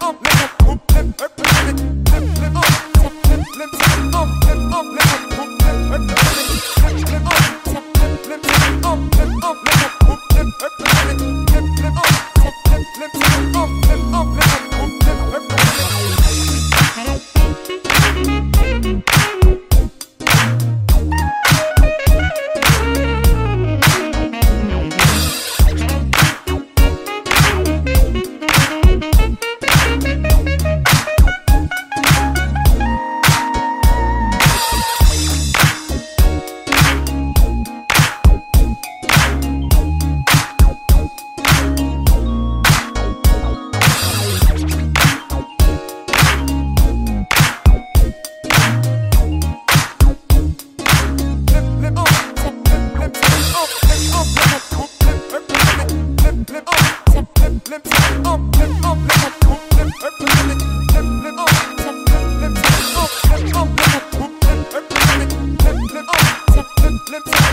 up, make up, up, up, up,